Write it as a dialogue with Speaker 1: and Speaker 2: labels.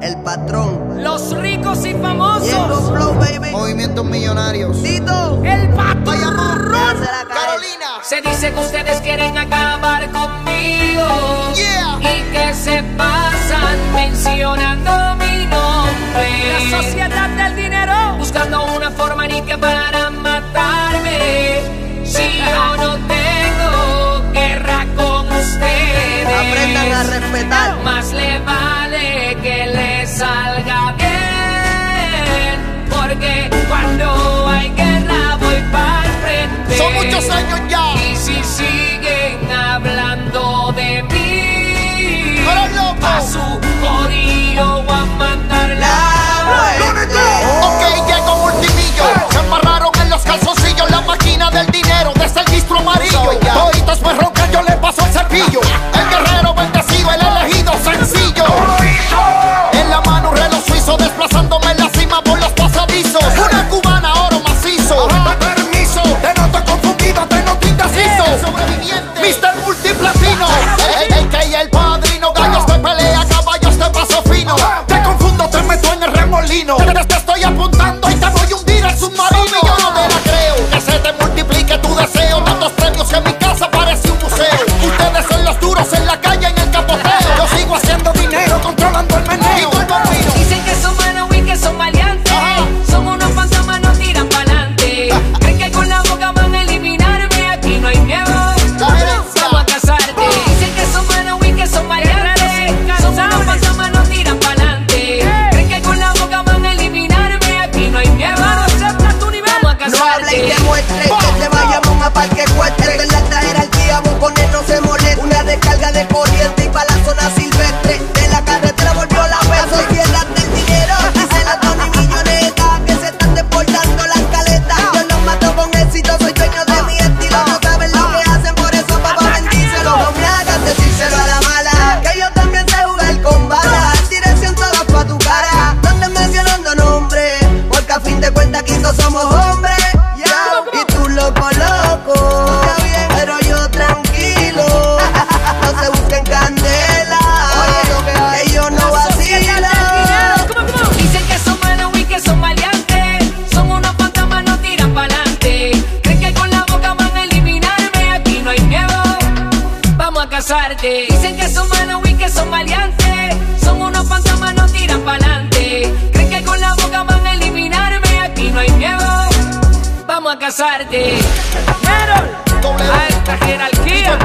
Speaker 1: El patrón.
Speaker 2: Los ricos y famosos.
Speaker 1: Flow, baby.
Speaker 3: Movimientos millonarios.
Speaker 1: Tito.
Speaker 2: El patrón.
Speaker 1: Carolina.
Speaker 2: Se dice que ustedes quieren acabar conmigo.
Speaker 3: Yeah.
Speaker 2: Y que se pasan mencionando mi nombre. La sociedad del dinero. Buscando una forma ni que para matarme. Si yo no tengo guerra con ustedes.
Speaker 1: Aprendan a respetar.
Speaker 2: Más le va salga bien, porque cuando hay guerra voy para el frente.
Speaker 3: Son muchos años ya.
Speaker 2: y
Speaker 3: que que te
Speaker 1: vayamos a par que cueste. casarte.
Speaker 2: Dicen que son malos y que son maleantes. Son unos fantasmas, no tiran pa'lante. Creen que con la boca van a eliminarme. Aquí no hay miedo. Vamos a casarte. Carol, a esta jerarquía.